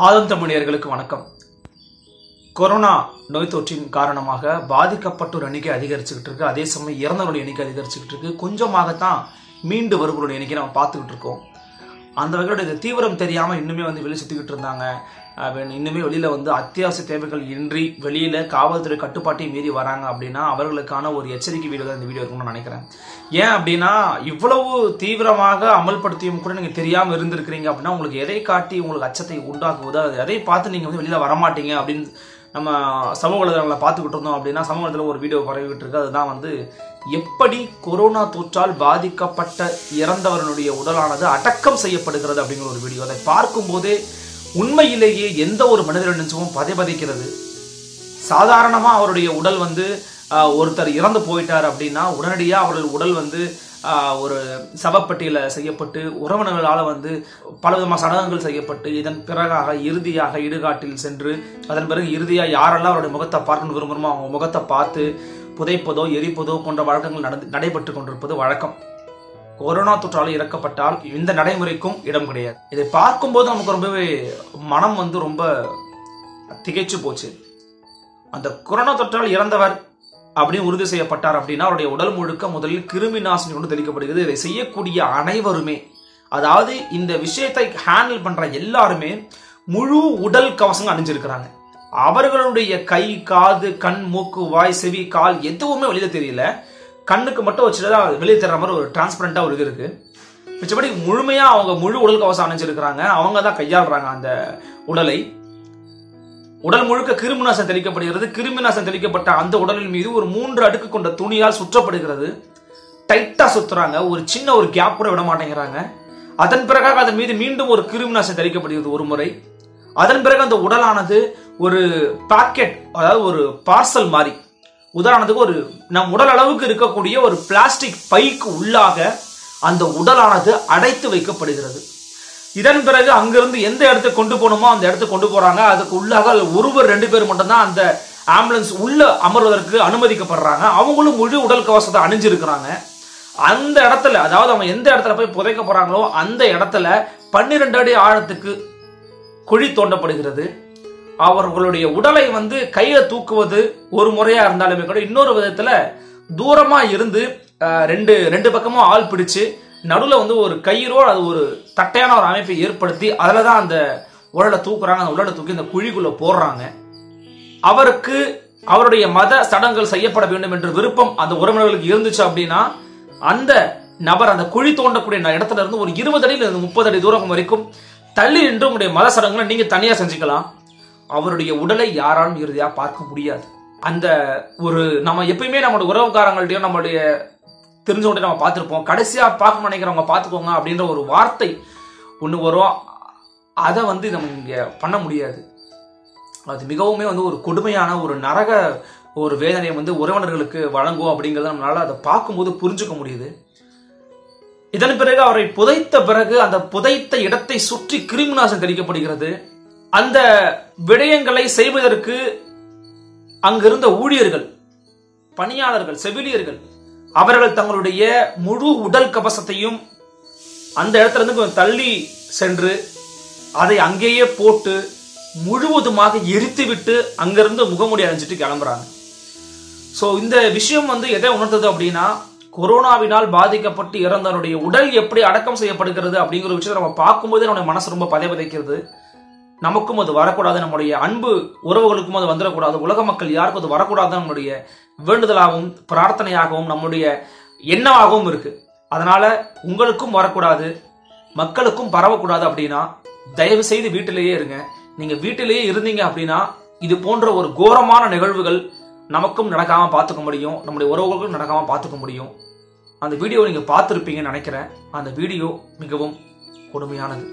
ஆதந்தமிழர்களுக்கு வணக்கம். கொரோனா நோய் தொற்றின் காரணமாக பாதிக்கப்பட்டோர் எண்ணிக்கை அதிகரிச்சுக்கிட்டு இருக்கு. அதே சமயம் இறந்தவருடைய எண்ணிக்கை அதிகரிச்சுக்கிட்டு இருக்கு. கொஞ்சமாகத்தான் மீண்டு வருவர்களுடைய எண்ணிக்கை நம்ம பார்த்துக்கிட்டு இருக்கோம். அந்த வகையோட இது தீவிரம் தெரியாமல் இன்னுமே வந்து வெளியே சுற்றிக்கிட்டு இருந்தாங்க. இன்னுமே வெளியில் வந்து அத்தியாவசிய தேவைகள் இன்றி வெளியில் காவல்துறை கட்டுப்பாட்டையும் மீறி வராங்க அப்படின்னா அவர்களுக்கான ஒரு எச்சரிக்கை வீடியோ தான் இந்த வீடியோ இருக்கும்னு நான் நினைக்கிறேன். ஏன் அப்படின்னா இவ்வளவு தீவிரமாக அமல்படுத்தியும் கூட நீங்கள் தெரியாமல் இருந்திருக்கிறீங்க அப்படின்னா உங்களுக்கு எதை காட்டி உங்களுக்கு அச்சத்தை உண்டாக்குவதோ அதை எதை பார்த்து நீங்கள் வந்து வெளியில் வரமாட்டீங்க அப்படின்னு நம்ம சமூக வலைதளங்களை பார்த்துக்கிட்டு இருந்தோம் அப்படின்னா சமூக வலைதளத்தில் ஒரு வீடியோ பரவிக்கிட்டு இருக்கு அதுதான் வந்து எப்படி கொரோனா தொற்றால் பாதிக்கப்பட்ட இறந்தவர்களுடைய உடலானது அடக்கம் செய்யப்படுகிறது அப்படிங்கிற ஒரு வீடியோ அதை பார்க்கும்போதே உண்மையிலேயே எந்த ஒரு மனிதர் நெஞ்சமும் பதைபதைக்கிறது. சாதாரணமாக அவருடைய உடல் வந்து ஒருத்தர் இறந்து போயிட்டார் அப்படின்னா உடனடியாக அவர்கள் உடல் வந்து ஒரு சவப்பட்டியில் செய்யப்பட்டு உறவினர்களால் வந்து பலவிதமான சடங்குகள் செய்யப்பட்டு இதன் பிறகாக இறுதியாக இடுகாட்டில் சென்று அதன் பிறகு இறுதியாக யாரெல்லாம் அவருடைய முகத்தை பார்க்கணும் விரும்புகிறோமோ அவங்க முகத்தை பார்த்து புதைப்பதோ எரிப்பதோ போன்ற வழக்கங்கள் நடந்து நடைபெற்று கொண்டிருப்பது வழக்கம். கொரோனா தொற்றால் இறக்கப்பட்டால் இந்த நடைமுறைக்கும் இடம் கிடையாது. இதை பார்க்கும்போது நமக்கு ரொம்பவே மனம் வந்து ரொம்ப திகைச்சு போச்சு. அந்த கொரோனா தொற்றால் இறந்தவர் அப்படின்னு உறுதி செய்யப்பட்டார் அப்படின்னா அவருடைய உடல் முழுக்க முதலில் கிருமி நாசினி கொண்டு தெளிக்கப்படுகிறது. இதை செய்யக்கூடிய அனைவருமே அதாவது இந்த விஷயத்தை ஹேண்டில் பண்ற எல்லாருமே முழு உடல் கவசம் அணிஞ்சிருக்கிறாங்க. அவர்களுடைய கை காது கண் மூக்கு வாய் செவி கால் எதுவுமே வெளியில தெரியல. கண்ணுக்கு மட்டும் வச்சுட்டு வெளியே தெரிற மாதிரி ஒரு டிரான்ஸ்பரண்டா ஒரு இது இருக்கு. மிச்சபடி முழுமையா அவங்க முழு உடல் கவசம் அணிஞ்சிருக்கிறாங்க. அவங்க தான் கையாளுறாங்க அந்த உடலை. உடல் முழுக்க கிருமிநாசம் தெளிக்கப்படுகிறது. கிருமிநாசம் தெளிக்கப்பட்ட அந்த உடலின் மீது ஒரு மூன்று அடுக்கு கொண்ட துணியால் சுற்றப்படுகிறது. டைட்டா சுத்துறாங்க. ஒரு சின்ன ஒரு கேப் கூட விட மாட்டேங்கிறாங்க. அதன் பிறகாக அதன் மீது மீண்டும் ஒரு கிருமிநாசம் தெளிக்கப்படுகிறது ஒரு முறை. அதன் பிறகு அந்த உடலானது ஒரு பாக்கெட் அதாவது ஒரு பார்சல் மாதிரி. உதாரணத்துக்கு ஒரு நம் உடல் அளவுக்கு இருக்கக்கூடிய ஒரு பிளாஸ்டிக் பைக்கு உள்ளாக அந்த உடலானது அடைத்து வைக்கப்படுகிறது. இதன் பிறகு அங்கிருந்து எந்த இடத்துக்கு கொண்டு போகணுமோ அந்த இடத்துக்கு கொண்டு போறாங்க. அதுக்கு உள்ளாக ஒருவர் ரெண்டு பேர் மட்டும்தான் அந்த ஆம்புலன்ஸ் உள்ள அமர்வதற்கு அனுமதிக்கப்படுறாங்க. அவங்களும் முழு உடல் கவசத்தை அணிஞ்சிருக்கிறாங்க. அந்த இடத்துல அதாவது அவங்க எந்த இடத்துல போய் புதைக்க போறாங்களோ அந்த இடத்துல பன்னிரெண்டு அடி ஆழத்துக்கு குழி தோண்டப்படுகிறது. அவர்களுடைய உடலை வந்து கையில தூக்குவது ஒரு முறையா இருந்தாலுமே கூட இன்னொரு விதத்துல தூரமா இருந்து ரெண்டு ரெண்டு பக்கமும் ஆள் பிடிச்சு நடுவில் வந்து ஒரு கயிறோ அது ஒரு தட்டையான ஒரு அமைப்பை ஏற்படுத்தி அதில் தான் அந்த உடலை தூக்குறாங்க அந்த உடலை தூக்கி இந்த குழிக்குள்ளே போடுறாங்க. அவருக்கு அவருடைய மத சடங்குகள் செய்யப்பட வேண்டும் என்ற விருப்பம் அந்த உறவினர்களுக்கு இருந்துச்சு அப்படின்னா அந்த நபர் அந்த குழி தோண்டக்கூடிய இடத்துல இருந்து ஒரு இருபது அடியில் இருந்து முப்பது அடி தூரம் வரைக்கும் தள்ளி நின்று உங்களுடைய மத சடங்குகளை நீங்கள் தனியாக செஞ்சுக்கலாம். அவருடைய உடலை யாராலும் இறுதியாக பார்க்க முடியாது. அந்த ஒரு நம்ம எப்பயுமே நம்மளுடைய உறவுக்காரங்கள்ட்டையும் நம்மளுடைய தெரிஞ்சவங்கள்ட்ட நம்ம பார்த்துருப்போம். கடைசியா பார்க்கணும்னு நினைக்கிறவங்க பார்த்துக்கோங்க அப்படின்ற ஒரு வார்த்தை ஒன்று வரும். அதை வந்து நம்ம இங்கே பண்ண முடியாது. அது மிகவுமே வந்து ஒரு கொடுமையான ஒரு நரக ஒரு வேதனையை வந்து உறவினர்களுக்கு வழங்கும் அப்படிங்கிறத நம்மளால அதை பார்க்கும்போது புரிஞ்சுக்க முடியுது. இதன் பிறகு அவரை புதைத்த பிறகு அந்த புதைத்த இடத்தை சுற்றி கிருமிநாசம் தெளிக்கப்படுகிறது. அந்த விடயங்களை செய்வதற்கு அங்கிருந்த ஊழியர்கள் பணியாளர்கள் செவிலியர்கள் அவர்கள் தங்களுடைய முழு உடல் கவசத்தையும் அந்த இடத்துல இருந்து கொஞ்சம் தள்ளி சென்று அதை அங்கேயே போட்டு முழுவதுமாக எரித்து விட்டு அங்கிருந்து முகமுடி அணிஞ்சிட்டு கிளம்புறாங்க. ஸோ இந்த விஷயம் வந்து எதை உணர்ந்தது அப்படின்னா கொரோனாவினால் பாதிக்கப்பட்டு இறந்தவருடைய உடல் எப்படி அடக்கம் செய்யப்படுகிறது அப்படிங்கிற விஷயத்தை நம்ம பார்க்கும்போது நம்முடைய மனசு ரொம்ப பதைபதைக்கிறது. நமக்கும் அது வரக்கூடாது நம்முடைய அன்பு உறவுகளுக்கும் அது வந்துடக்கூடாது உலக மக்கள் யாருக்கும் அது வரக்கூடாது நம்முடைய வேண்டுதலாகவும் பிரார்த்தனையாகவும் நம்முடைய எண்ணமாகவும் இருக்கு. அதனால உங்களுக்கும் வரக்கூடாது மக்களுக்கும் பரவக்கூடாது அப்படின்னா தயவு செய்து வீட்டிலேயே இருங்க. நீங்க வீட்டிலேயே இருந்தீங்க அப்படின்னா இது போன்ற ஒரு கோரமான நிகழ்வுகள் நமக்கும் நடக்காம பார்த்துக்க முடியும் நம்முடைய உறவுகளுக்கும் நடக்காம பார்த்துக்க முடியும். அந்த வீடியோ நீங்க பார்த்துருப்பீங்கன்னு நினைக்கிறேன். அந்த வீடியோ மிகவும் கொடுமையானது.